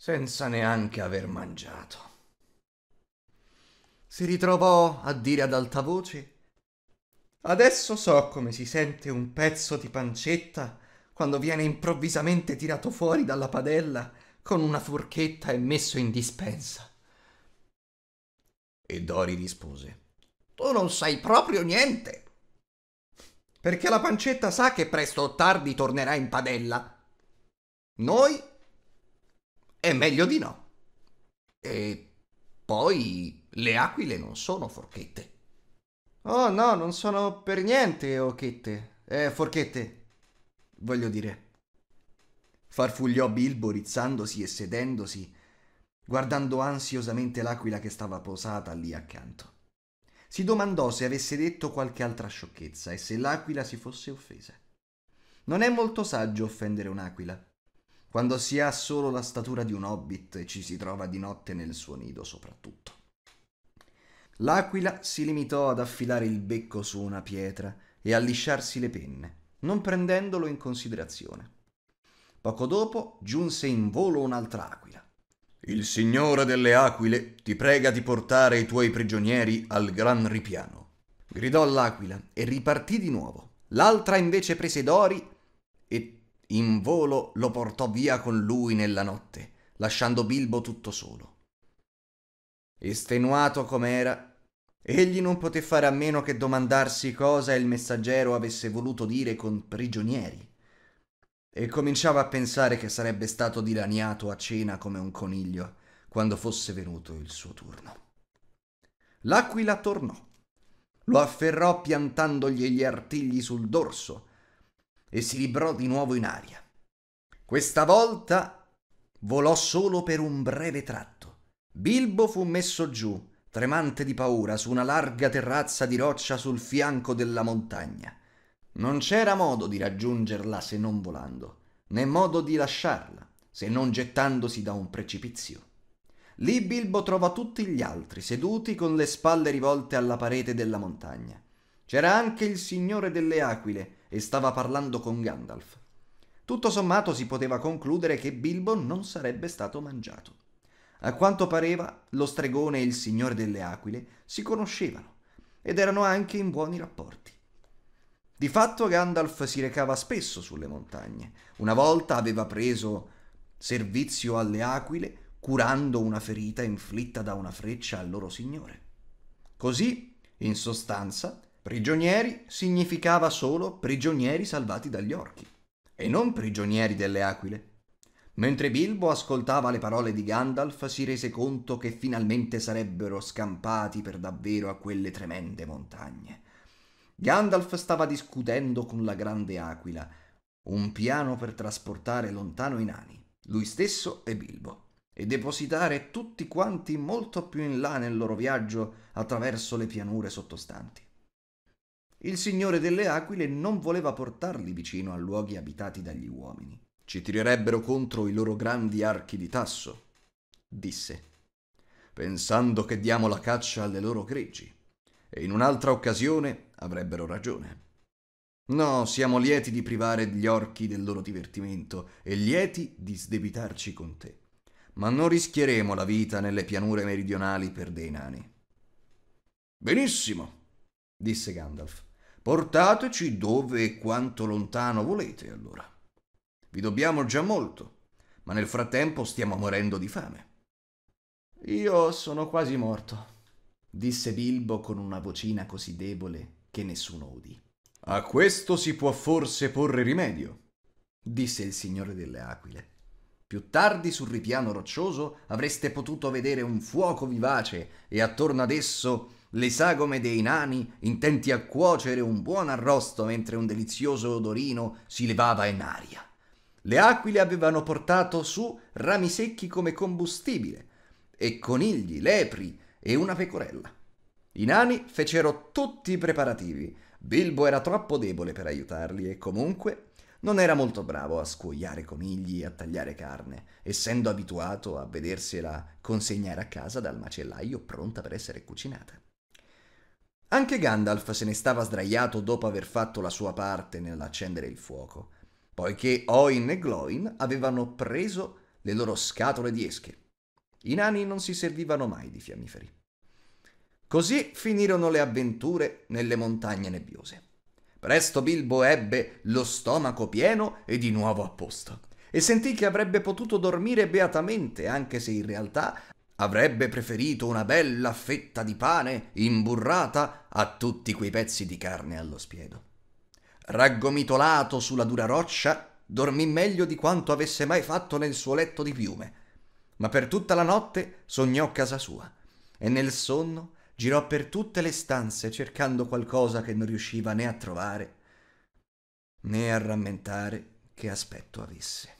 senza neanche aver mangiato. Si ritrovò a dire ad alta voce Adesso so come si sente un pezzo di pancetta quando viene improvvisamente tirato fuori dalla padella con una forchetta e messo in dispensa. E Dori rispose Tu non sai proprio niente. Perché la pancetta sa che presto o tardi tornerà in padella. Noi è meglio di no. E poi le aquile non sono forchette. Oh no, non sono per niente occhette. Eh, forchette. Voglio dire. Farfugliò Bilbo rizzandosi e sedendosi, guardando ansiosamente l'aquila che stava posata lì accanto. Si domandò se avesse detto qualche altra sciocchezza e se l'aquila si fosse offesa. Non è molto saggio offendere un'aquila, quando si ha solo la statura di un hobbit e ci si trova di notte nel suo nido soprattutto. L'aquila si limitò ad affilare il becco su una pietra e a lisciarsi le penne, non prendendolo in considerazione. Poco dopo giunse in volo un'altra aquila. Il signore delle aquile ti prega di portare i tuoi prigionieri al gran ripiano. Gridò l'aquila e ripartì di nuovo. L'altra invece prese Dori e in volo lo portò via con lui nella notte, lasciando Bilbo tutto solo. Estenuato com'era, egli non poté fare a meno che domandarsi cosa il messaggero avesse voluto dire con prigionieri, e cominciava a pensare che sarebbe stato dilaniato a cena come un coniglio quando fosse venuto il suo turno. L'aquila tornò, lo afferrò piantandogli gli artigli sul dorso, e si librò di nuovo in aria. Questa volta volò solo per un breve tratto. Bilbo fu messo giù, tremante di paura, su una larga terrazza di roccia sul fianco della montagna. Non c'era modo di raggiungerla se non volando, né modo di lasciarla se non gettandosi da un precipizio. Lì Bilbo trovò tutti gli altri seduti con le spalle rivolte alla parete della montagna. C'era anche il signore delle aquile e stava parlando con Gandalf. Tutto sommato si poteva concludere che Bilbo non sarebbe stato mangiato. A quanto pareva, lo stregone e il signore delle aquile si conoscevano ed erano anche in buoni rapporti. Di fatto Gandalf si recava spesso sulle montagne. Una volta aveva preso servizio alle aquile curando una ferita inflitta da una freccia al loro signore. Così, in sostanza, Prigionieri significava solo prigionieri salvati dagli orchi e non prigionieri delle aquile. Mentre Bilbo ascoltava le parole di Gandalf si rese conto che finalmente sarebbero scampati per davvero a quelle tremende montagne. Gandalf stava discutendo con la grande aquila, un piano per trasportare lontano i nani, lui stesso e Bilbo, e depositare tutti quanti molto più in là nel loro viaggio attraverso le pianure sottostanti. Il signore delle aquile non voleva portarli vicino a luoghi abitati dagli uomini. Ci tirerebbero contro i loro grandi archi di tasso, disse, pensando che diamo la caccia alle loro greggi. E in un'altra occasione avrebbero ragione. No, siamo lieti di privare gli orchi del loro divertimento e lieti di sdebitarci con te. Ma non rischieremo la vita nelle pianure meridionali per dei nani. Benissimo, disse Gandalf. Portateci dove e quanto lontano volete, allora. Vi dobbiamo già molto, ma nel frattempo stiamo morendo di fame. Io sono quasi morto, disse Bilbo con una vocina così debole che nessuno udì. A questo si può forse porre rimedio, disse il signore delle aquile. Più tardi sul ripiano roccioso avreste potuto vedere un fuoco vivace e attorno ad esso le sagome dei nani intenti a cuocere un buon arrosto mentre un delizioso odorino si levava in aria. Le aquile avevano portato su rami secchi come combustibile e conigli, lepri e una pecorella. I nani fecero tutti i preparativi. Bilbo era troppo debole per aiutarli e comunque non era molto bravo a scuoiare conigli e a tagliare carne, essendo abituato a vedersela consegnare a casa dal macellaio pronta per essere cucinata. Anche Gandalf se ne stava sdraiato dopo aver fatto la sua parte nell'accendere il fuoco, poiché Oin e Gloin avevano preso le loro scatole di esche. I nani non si servivano mai di fiammiferi. Così finirono le avventure nelle montagne nebbiose. Presto Bilbo ebbe lo stomaco pieno e di nuovo a posto, e sentì che avrebbe potuto dormire beatamente, anche se in realtà avrebbe preferito una bella fetta di pane imburrata a tutti quei pezzi di carne allo spiedo. Raggomitolato sulla dura roccia, dormì meglio di quanto avesse mai fatto nel suo letto di piume, ma per tutta la notte sognò casa sua e nel sonno girò per tutte le stanze cercando qualcosa che non riusciva né a trovare né a rammentare che aspetto avesse.